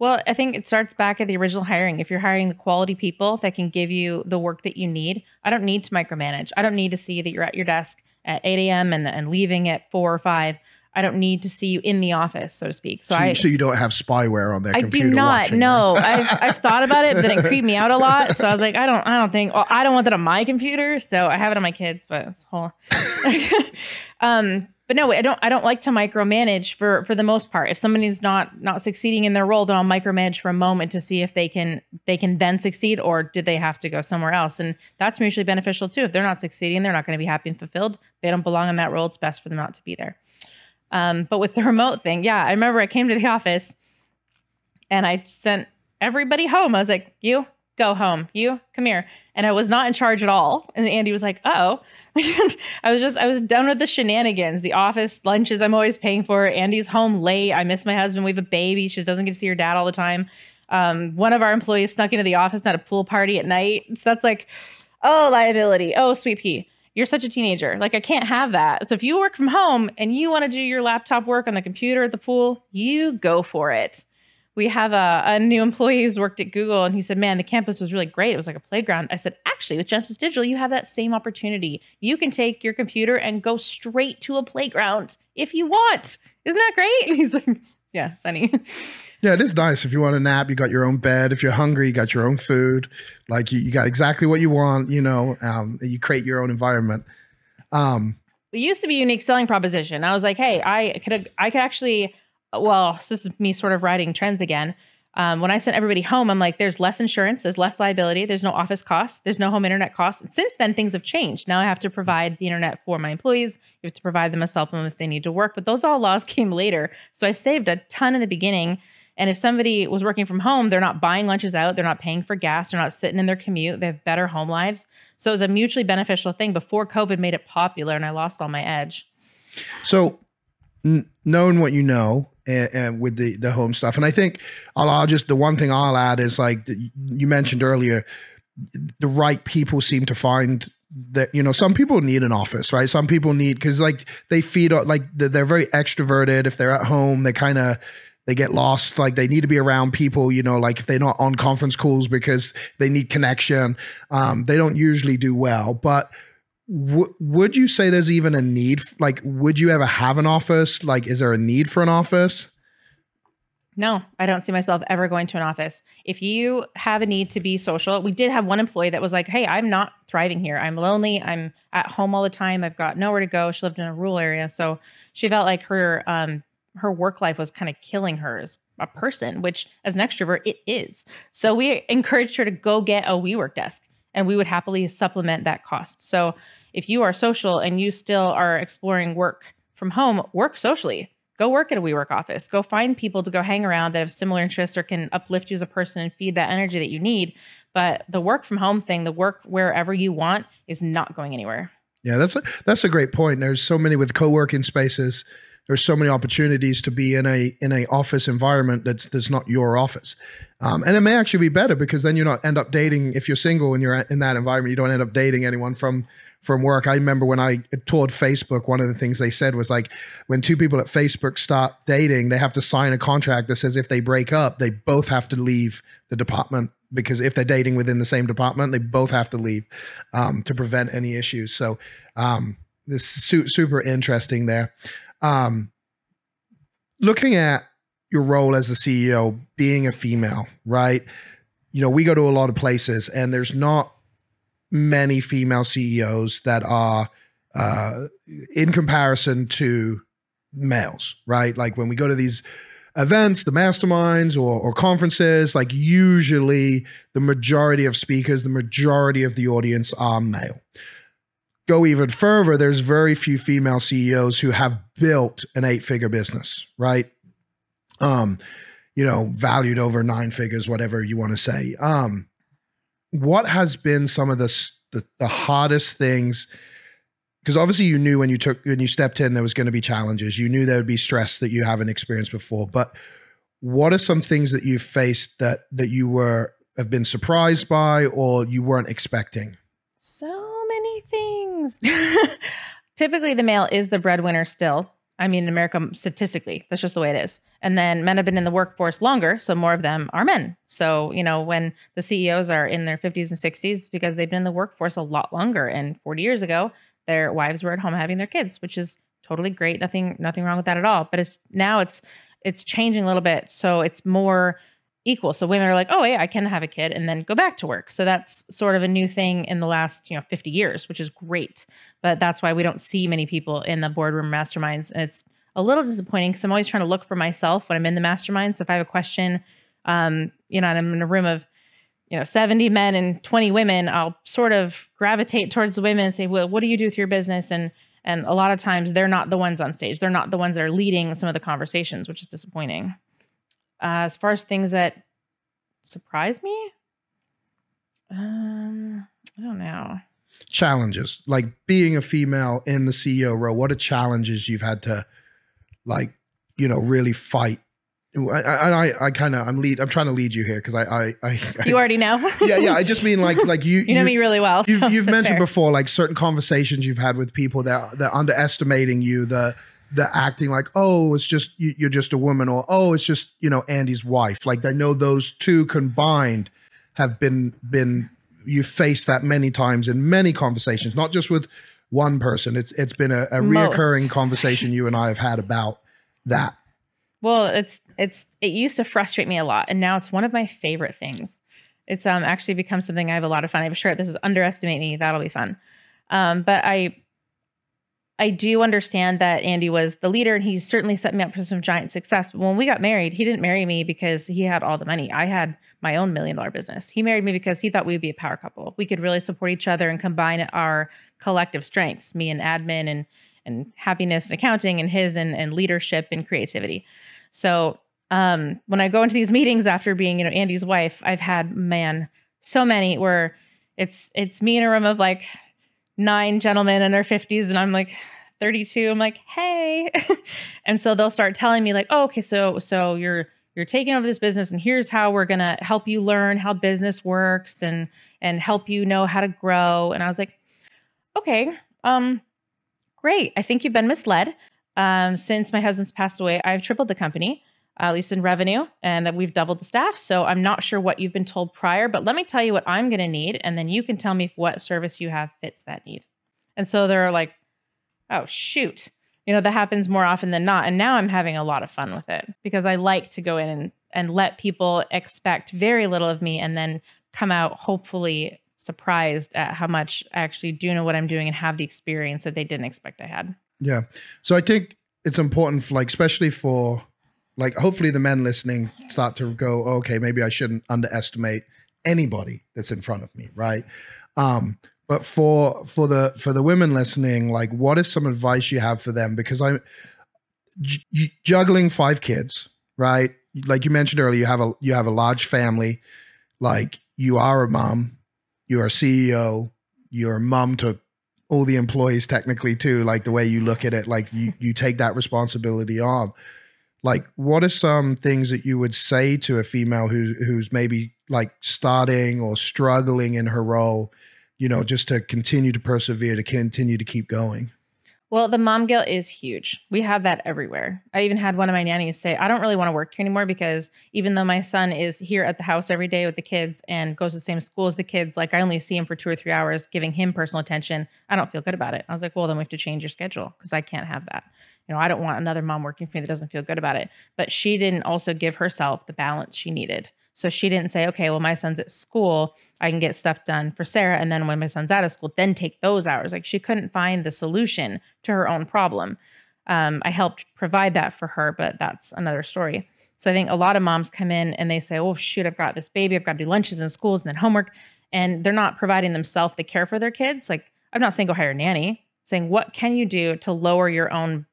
Well, I think it starts back at the original hiring. If you're hiring the quality people that can give you the work that you need, I don't need to micromanage. I don't need to see that you're at your desk at 8 a.m. and, and leaving at four or five. I don't need to see you in the office, so to speak. So, so I so you don't have spyware on their I computer. do not. No, I've I've thought about it, but it creeped me out a lot. So I was like, I don't I don't think well, I don't want that on my computer. So I have it on my kids, but it's whole. um, but no, I don't I don't like to micromanage for for the most part. If somebody's not not succeeding in their role, then I'll micromanage for a moment to see if they can they can then succeed or did they have to go somewhere else. And that's mutually beneficial too. If they're not succeeding, they're not going to be happy and fulfilled. They don't belong in that role. It's best for them not to be there. Um, but with the remote thing, yeah, I remember I came to the office and I sent everybody home. I was like, you go home, you come here. And I was not in charge at all. And Andy was like, oh, I was just, I was done with the shenanigans, the office lunches I'm always paying for. Andy's home late. I miss my husband. We have a baby. She doesn't get to see her dad all the time. Um, one of our employees snuck into the office at a pool party at night. So that's like, oh, liability. Oh, sweet pea you're such a teenager. Like, I can't have that. So, if you work from home and you want to do your laptop work on the computer at the pool, you go for it. We have a, a new employee who's worked at Google and he said, Man, the campus was really great. It was like a playground. I said, Actually, with Genesis Digital, you have that same opportunity. You can take your computer and go straight to a playground if you want. Isn't that great? And he's like, Yeah, funny. Yeah, it is nice. If you want a nap, you got your own bed. If you're hungry, you got your own food. Like you, you got exactly what you want. You know, um, you create your own environment. Um, it used to be unique selling proposition. I was like, hey, I could, I could actually. Well, this is me sort of riding trends again. Um, when I sent everybody home, I'm like, there's less insurance, there's less liability, there's no office costs, there's no home internet costs. And since then, things have changed. Now I have to provide the internet for my employees. You have to provide them a cell phone if they need to work. But those all laws came later. So I saved a ton in the beginning and if somebody was working from home, they're not buying lunches out, they're not paying for gas, they're not sitting in their commute, they have better home lives. So it was a mutually beneficial thing before COVID made it popular and I lost all my edge. So, n- knowing what you know and, and, with the the home stuff, and I think I'll, I'll just the one thing I'll add is like you mentioned earlier, the right people seem to find that you know some people need an office right some people need because like they feed like they're very extroverted if they're at home they kind of they get lost like they need to be around people you know like if they're not on conference calls because they need connection um, they don't usually do well but w- would you say there's even a need like would you ever have an office like is there a need for an office no, I don't see myself ever going to an office. If you have a need to be social, we did have one employee that was like, Hey, I'm not thriving here. I'm lonely. I'm at home all the time. I've got nowhere to go. She lived in a rural area. So she felt like her um, her work life was kind of killing her as a person, which as an extrovert, it is. So we encouraged her to go get a WeWork desk and we would happily supplement that cost. So if you are social and you still are exploring work from home, work socially. Go work at a WeWork office. Go find people to go hang around that have similar interests or can uplift you as a person and feed that energy that you need. But the work from home thing, the work wherever you want, is not going anywhere. Yeah, that's a, that's a great point. There's so many with co-working spaces there's so many opportunities to be in a in a office environment that's that's not your office, um, and it may actually be better because then you don't end up dating if you're single and you're in that environment. You don't end up dating anyone from from work. I remember when I toured Facebook, one of the things they said was like, when two people at Facebook start dating, they have to sign a contract that says if they break up, they both have to leave the department because if they're dating within the same department, they both have to leave um, to prevent any issues. So um, this is su- super interesting there. Um, looking at your role as the CEO, being a female, right? You know, we go to a lot of places and there's not many female CEOs that are uh, in comparison to males, right? Like when we go to these events, the masterminds or, or, conferences, like usually the majority of speakers, the majority of the audience are male go even further, there's very few female CEOs who have built an eight figure business, right? Um, you know, valued over nine figures, whatever you want to say. Um, what has been some of the the, the hardest things? Because obviously you knew when you took when you stepped in there was going to be challenges. You knew there would be stress that you haven't experienced before. But what are some things that you faced that that you were have been surprised by or you weren't expecting? Many things. Typically, the male is the breadwinner still. I mean, in America, statistically, that's just the way it is. And then men have been in the workforce longer, so more of them are men. So, you know, when the CEOs are in their 50s and 60s, because they've been in the workforce a lot longer. And 40 years ago, their wives were at home having their kids, which is totally great. Nothing, nothing wrong with that at all. But it's now it's it's changing a little bit. So it's more equal. So women are like, oh, yeah, I can have a kid and then go back to work. So that's sort of a new thing in the last, you know, 50 years, which is great. But that's why we don't see many people in the boardroom masterminds. And it's a little disappointing because I'm always trying to look for myself when I'm in the mastermind. So if I have a question, um, you know, and I'm in a room of, you know, 70 men and 20 women, I'll sort of gravitate towards the women and say, well, what do you do with your business? And and a lot of times they're not the ones on stage. They're not the ones that are leading some of the conversations, which is disappointing. Uh, as far as things that surprise me, um, I don't know. Challenges like being a female in the CEO role. What are challenges you've had to, like, you know, really fight? I, I, I kind of, I'm lead. I'm trying to lead you here because I, I, I, you already know. yeah, yeah. I just mean like, like you, you know you, me really well. You've, you've mentioned fair. before, like certain conversations you've had with people that that underestimating you, the the acting like, oh, it's just you, are just a woman, or oh, it's just you know Andy's wife. Like I know those two combined have been been you faced that many times in many conversations, not just with one person. It's it's been a, a reoccurring conversation you and I have had about that. Well, it's it's it used to frustrate me a lot, and now it's one of my favorite things. It's um actually become something I have a lot of fun. I have a shirt. This is underestimate me. That'll be fun. Um, but I I do understand that Andy was the leader and he certainly set me up for some giant success. When we got married, he didn't marry me because he had all the money. I had my own million dollar business. He married me because he thought we would be a power couple. We could really support each other and combine our collective strengths, me and admin and and happiness and accounting and his and, and leadership and creativity. So um, when I go into these meetings after being, you know, Andy's wife, I've had man, so many where it's it's me in a room of like nine gentlemen in their 50s and I'm like 32 I'm like hey. And so they'll start telling me like oh okay so so you're you're taking over this business and here's how we're going to help you learn how business works and and help you know how to grow. And I was like okay um great. I think you've been misled. Um since my husband's passed away I've tripled the company at least in revenue, and that we've doubled the staff. So I'm not sure what you've been told prior, but let me tell you what I'm going to need, and then you can tell me what service you have fits that need. And so they're like, oh, shoot. You know, that happens more often than not. And now I'm having a lot of fun with it because I like to go in and, and let people expect very little of me and then come out hopefully surprised at how much I actually do know what I'm doing and have the experience that they didn't expect I had. Yeah. So I think it's important for like, especially for like hopefully the men listening start to go okay maybe i shouldn't underestimate anybody that's in front of me right? Um but for for the for the women listening like what is some advice you have for them? Because i'm j- juggling five kids right? Like you mentioned earlier you have a you have a large family. Like you are a mom you're a ceo you're a mom to all the employees technically too like the way you look at it like you you take that responsibility on like what are some things that you would say to a female who who's maybe like starting or struggling in her role you know just to continue to persevere to continue to keep going well, the mom guilt is huge. We have that everywhere. I even had one of my nannies say, I don't really want to work here anymore because even though my son is here at the house every day with the kids and goes to the same school as the kids, like I only see him for two or three hours giving him personal attention. I don't feel good about it. I was like, well, then we have to change your schedule because I can't have that you know, I don't want another mom working for me that doesn't feel good about it. But she didn't also give herself the balance she needed. So she didn't say, okay, well, my son's at school. I can get stuff done for Sarah. And then when my son's out of school, then take those hours. Like she couldn't find the solution to her own problem. Um, I helped provide that for her, but that's another story. So I think a lot of moms come in and they say, oh, shoot, I've got this baby. I've got to do lunches in schools and then homework. And they're not providing themselves the care for their kids. Like, I'm not saying go hire a nanny, I'm saying what can you do to lower your own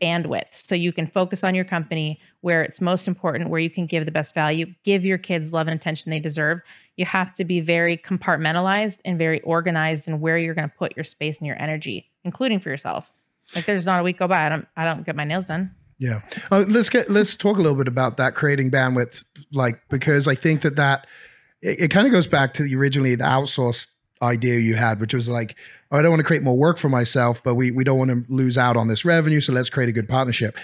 bandwidth so you can focus on your company where it's most important, where you can give the best value, give your kids love and attention they deserve. You have to be very compartmentalized and very organized in where you're going to put your space and your energy, including for yourself. Like there's not a week go by I don't I don't get my nails done. Yeah. Uh, let's get let's talk a little bit about that creating bandwidth, like because I think that that it, it kind of goes back to the originally the outsourced idea you had, which was like, oh, I don't want to create more work for myself, but we we don't want to lose out on this revenue, so let's create a good partnership.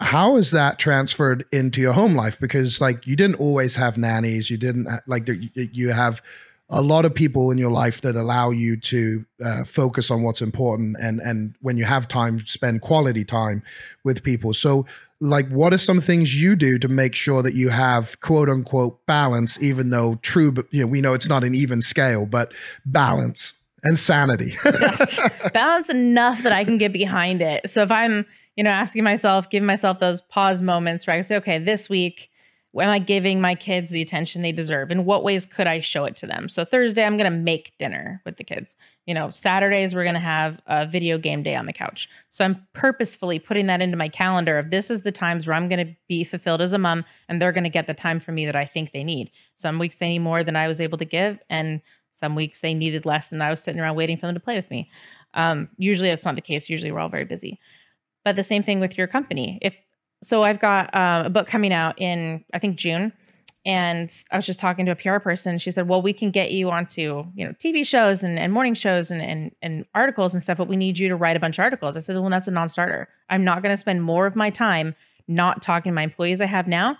How is that transferred into your home life? Because like you didn't always have nannies, you didn't like you have a lot of people in your life that allow you to uh, focus on what's important and and when you have time spend quality time with people so like what are some things you do to make sure that you have quote unquote balance even though true but you know we know it's not an even scale but balance and sanity balance enough that i can get behind it so if i'm you know asking myself giving myself those pause moments where i say okay this week am I giving my kids the attention they deserve? In what ways could I show it to them? So Thursday, I'm going to make dinner with the kids. You know, Saturdays, we're going to have a video game day on the couch. So I'm purposefully putting that into my calendar of this is the times where I'm going to be fulfilled as a mom and they're going to get the time from me that I think they need. Some weeks they need more than I was able to give. And some weeks they needed less and I was sitting around waiting for them to play with me. Um, usually that's not the case. Usually we're all very busy. But the same thing with your company. If so I've got uh, a book coming out in I think June, and I was just talking to a PR person. She said, "Well, we can get you onto you know TV shows and, and morning shows and, and and articles and stuff, but we need you to write a bunch of articles." I said, "Well, that's a non-starter. I'm not going to spend more of my time not talking to my employees I have now,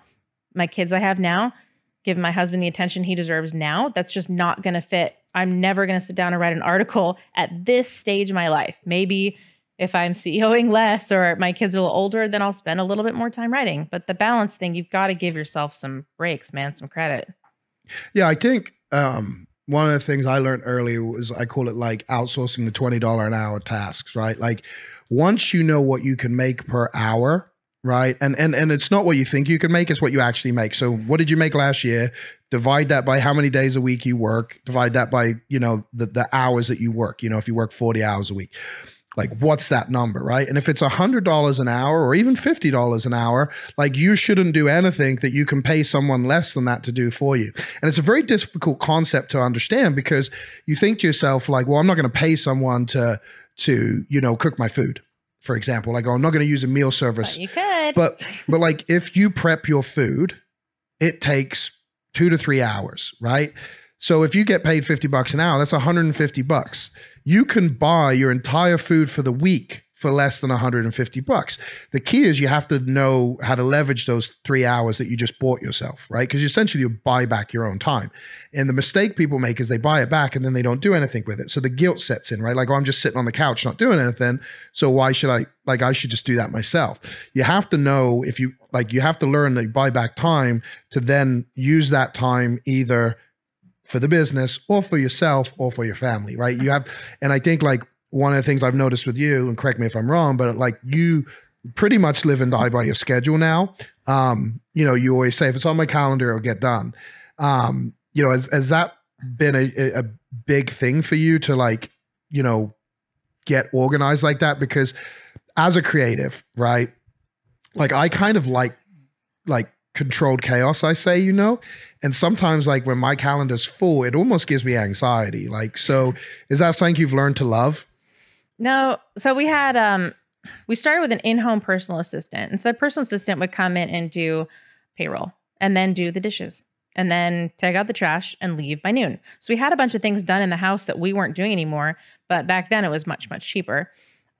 my kids I have now, giving my husband the attention he deserves now. That's just not going to fit. I'm never going to sit down and write an article at this stage of my life. Maybe." if I'm CEOing less or my kids are a little older, then I'll spend a little bit more time writing. But the balance thing, you've got to give yourself some breaks, man, some credit. Yeah, I think um, one of the things I learned early was I call it like outsourcing the $20 an hour tasks, right? Like once you know what you can make per hour, right? And and and it's not what you think you can make, it's what you actually make. So what did you make last year? Divide that by how many days a week you work, divide that by, you know, the the hours that you work, you know, if you work 40 hours a week like what's that number right and if it's a hundred dollars an hour or even fifty dollars an hour like you shouldn't do anything that you can pay someone less than that to do for you and it's a very difficult concept to understand because you think to yourself like well i'm not going to pay someone to to you know cook my food for example like oh, i'm not going to use a meal service. But you could. But but like if you prep your food it takes two to three hours right? So if you get paid 50 bucks an hour, that's 150 bucks. You can buy your entire food for the week for less than 150 bucks. The key is you have to know how to leverage those three hours that you just bought yourself, right? Because essentially you buy back your own time. And the mistake people make is they buy it back and then they don't do anything with it. So the guilt sets in, right? Like, oh, I'm just sitting on the couch not doing anything. So why should I, like, I should just do that myself. You have to know if you, like, you have to learn that you buy back time to then use that time either – for the business or for yourself or for your family, right? You have, and I think like one of the things I've noticed with you, and correct me if I'm wrong, but like you pretty much live and die by your schedule now. Um, you know, you always say if it's on my calendar, it'll get done. Um, you know, has, has that been a, a big thing for you to like, you know, get organized like that? Because as a creative, right? Like I kind of like like controlled chaos, I say, you know? And sometimes, like when my calendar's full, it almost gives me anxiety. Like, so is that something you've learned to love? No. So we had, um, we started with an in home personal assistant. And so the personal assistant would come in and do payroll and then do the dishes and then take out the trash and leave by noon. So we had a bunch of things done in the house that we weren't doing anymore. But back then it was much, much cheaper.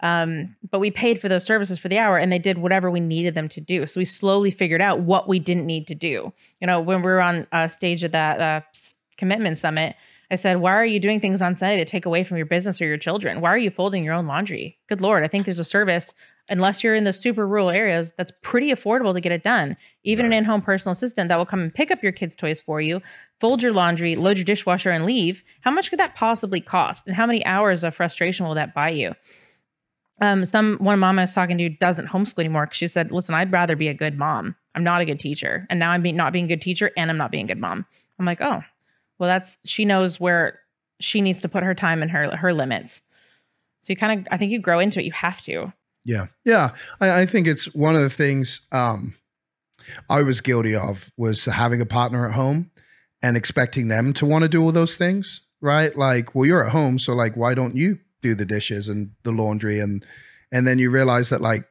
Um, but we paid for those services for the hour and they did whatever we needed them to do. So we slowly figured out what we didn't need to do. You know, when we were on a stage at that uh, commitment summit, I said, Why are you doing things on Sunday that take away from your business or your children? Why are you folding your own laundry? Good Lord, I think there's a service, unless you're in the super rural areas, that's pretty affordable to get it done. Even right. an in home personal assistant that will come and pick up your kids' toys for you, fold your laundry, load your dishwasher, and leave. How much could that possibly cost? And how many hours of frustration will that buy you? um, some one mom I was talking to doesn't homeschool anymore because she said, "Listen, I'd rather be a good mom. I'm not a good teacher, and now I'm being, not being a good teacher, and I'm not being a good mom." I'm like, "Oh, well, that's she knows where she needs to put her time and her her limits." So you kind of, I think you grow into it. You have to. Yeah, yeah. I, I think it's one of the things. Um, I was guilty of was having a partner at home and expecting them to want to do all those things, right? Like, well, you're at home, so like, why don't you do the dishes and the laundry and and then you realize that like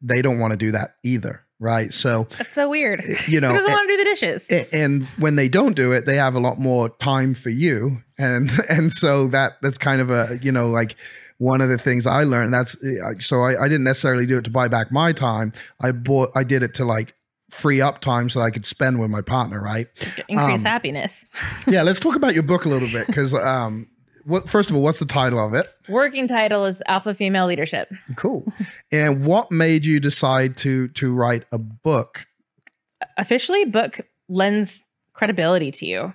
they don't want to do that either, right? So That's so weird. you know, Who doesn't and- want to do the dishes? and when they don't do it, they have a lot more time for you, and and so that that's kind of a you know like one of the things I learned. That's so I, I didn't necessarily do it to buy back my time. I bought I did it to like free up time so that I could spend with my partner, right? Increase um, happiness. yeah, let's talk about your book a little bit because um, what first of all, what's the title of it? Working title is Alpha Female Leadership. Cool. and what made you decide to to write a book? officially book lends credibility to you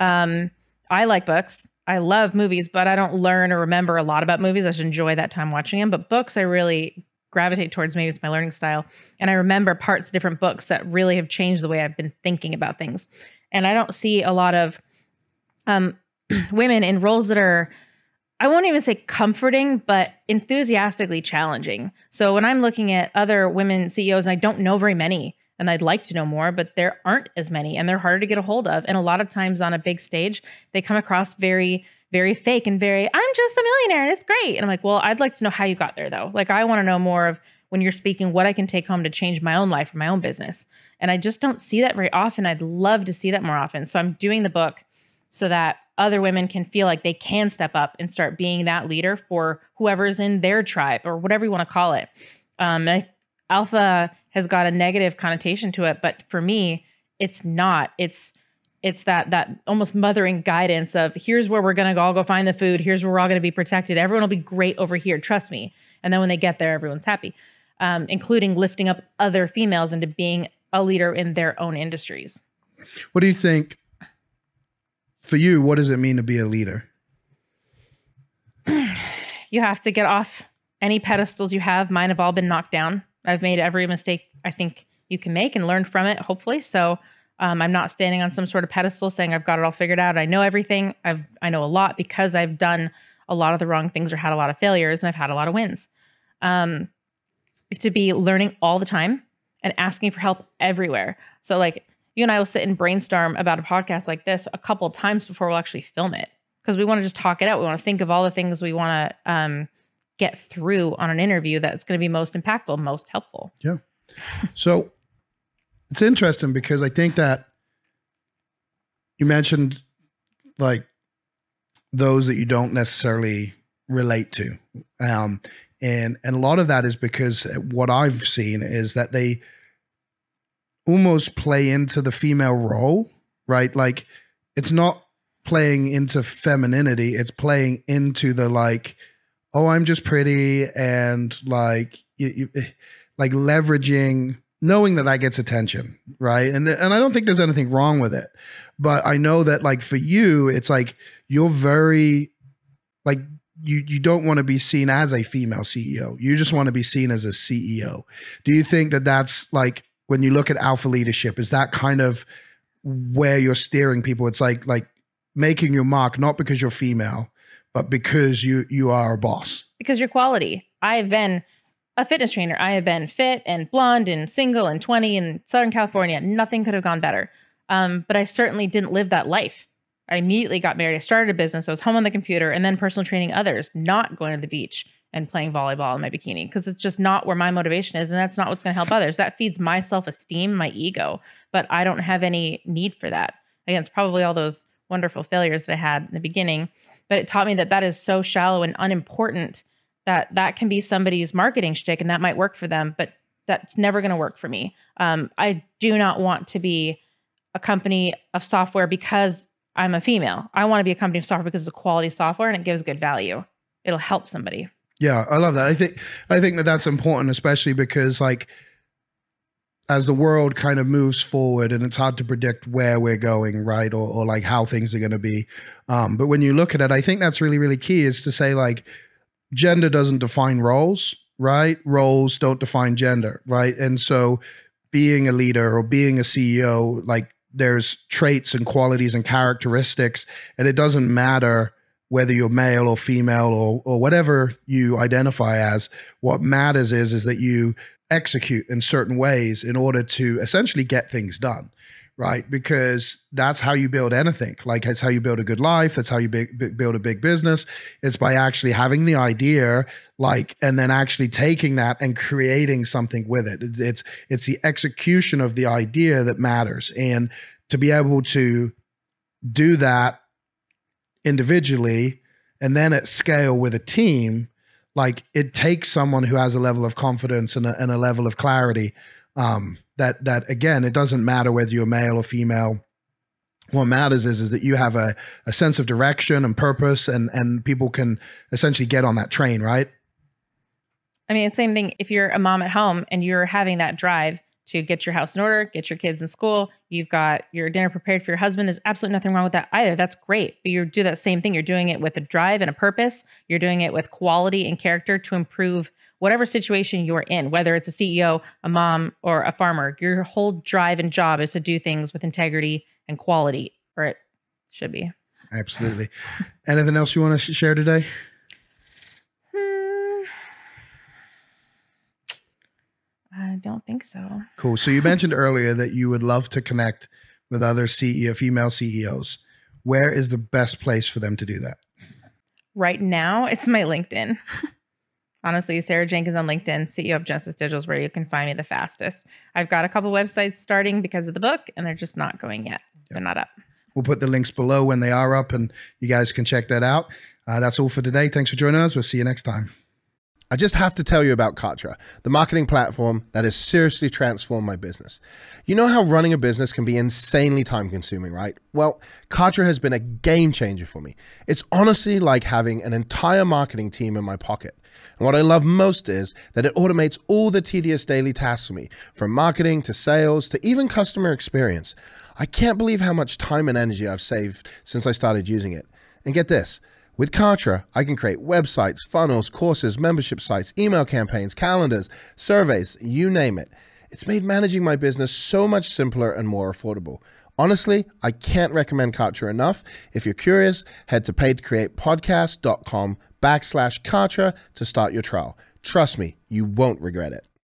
um i like books i love movies but i don't learn or remember a lot about movies i just enjoy that time watching them but books i really gravitate towards maybe it's my learning style and i remember parts of different books that really have changed the way i've been thinking about things and i don't see a lot of um women in roles that are I won't even say comforting, but enthusiastically challenging. So when I'm looking at other women CEOs, and I don't know very many, and I'd like to know more, but there aren't as many, and they're harder to get a hold of. And a lot of times on a big stage, they come across very, very fake and very, I'm just a millionaire and it's great. And I'm like, well, I'd like to know how you got there though. Like, I want to know more of when you're speaking, what I can take home to change my own life or my own business. And I just don't see that very often. I'd love to see that more often. So I'm doing the book so that other women can feel like they can step up and start being that leader for whoever's in their tribe or whatever you want to call it. Um, I, alpha has got a negative connotation to it, but for me, it's not. It's it's that that almost mothering guidance of here's where we're gonna all go find the food. Here's where we're all gonna be protected. Everyone will be great over here. Trust me. And then when they get there, everyone's happy, um, including lifting up other females into being a leader in their own industries. What do you think? For you, what does it mean to be a leader? you have to get off any pedestals you have. Mine have all been knocked down. I've made every mistake I think you can make and learn from it, hopefully. So um, I'm not standing on some sort of pedestal saying I've got it all figured out. I know everything. I've I know a lot because I've done a lot of the wrong things or had a lot of failures and I've had a lot of wins. Um, to be learning all the time and asking for help everywhere. So like you and I will sit and brainstorm about a podcast like this a couple times before we'll actually film it because we want to just talk it out. We want to think of all the things we want to um, get through on an interview that's going to be most impactful, most helpful. Yeah. So it's interesting because I think that you mentioned like those that you don't necessarily relate to. Um, and and a lot of that is because what I've seen is that they almost play into the female role, right? Like it's not playing into femininity, it's playing into the like, oh, I'm just pretty and like you, you eh, like leveraging knowing that that gets attention right? And and i don't think there's anything wrong with it but i know that like for you it's like you're very like you you don't want to be seen as a female ceo you just want to be seen as a ceo do you think that that's like when you look at alpha leadership is that kind of where you're steering people it's like like making your mark not because you're female but because you you are a boss Because your quality. I've been a fitness trainer. I have been fit and blonde and single and 20 in Southern California. Nothing could have gone better. Um, but I certainly didn't live that life. I immediately got married. I started a business. I was home on the computer and then personal training others, not going to the beach and playing volleyball in my bikini because it's just not where my motivation is. And that's not what's going to help others. That feeds my self esteem, my ego. But I don't have any need for that. Again, it's probably all those wonderful failures that I had in the beginning. But it taught me that that is so shallow and unimportant that that can be somebody's marketing shtick and that might work for them, but that's never going to work for me. Um, I do not want to be a company of software because I'm a female. I want to be a company of software because it's a quality software and it gives good value. It'll help somebody. Yeah, I love that. I think I think that that's important, especially because like as the world kind of moves forward, and it's hard to predict where we're going, right, or or like how things are going to be. Um, but when you look at it, I think that's really really key is to say like gender doesn't define roles, right? Roles don't define gender, right? And so being a leader or being a CEO, like there's traits and qualities and characteristics, and it doesn't matter whether you're male or female or or whatever you identify as. What matters is is that you execute in certain ways in order to essentially get things done right? Because that's how you build anything. Like that's how you build a good life. That's how you build a big business. It's by actually having the idea like and then actually taking that and creating something with it it's it's the execution of the idea that matters. And to be able to do that individually and then at scale with a team like it takes someone who has a level of confidence and a, and a level of clarity um, that that again it doesn't matter whether you're male or female. What matters is is that you have a, a sense of direction and purpose and and people can essentially get on that train right? I mean, same thing if you're a mom at home and you're having that drive to get your house in order, get your kids in school, you've got your dinner prepared for your husband. There's absolutely nothing wrong with that either. That's great. But you do that same thing. You're doing it with a drive and a purpose. You're doing it with quality and character to improve whatever situation you're in, whether it's a CEO, a mom, or a farmer. Your whole drive and job is to do things with integrity and quality, or it should be. absolutely anything else you want to share today I don't think so. Cool. So you mentioned earlier that you would love to connect with other CEO, female CEOs. Where is the best place for them to do that? Right now, it's my LinkedIn. Honestly, Sarah Jenkins on LinkedIn, CEO of Genesis Digital, is where you can find me the fastest. I've got a couple websites starting because of the book, and they're just not going yet. They're not up. We'll put the links below when they are up, and you guys can check that out. Uh, that's all for today. Thanks for joining us. We'll see you next time. I just have to tell you about Kartra, the marketing platform that has seriously transformed my business. You know how running a business can be insanely time consuming, right? Well, Kartra has been a game changer for me. It's honestly like having an entire marketing team in my pocket. And what I love most is that it automates all the tedious daily tasks for me, from marketing to sales to even customer experience. I can't believe how much time and energy I've saved since I started using it. And get this. With Kartra, I can create websites, funnels, courses, membership sites, email campaigns, calendars, surveys, you name it. It's made managing my business so much simpler and more affordable. Honestly, I can't recommend Kartra enough. If you're curious, head to paidcreatepodcast.com backslash Kartra to start your trial. Trust me, you won't regret it.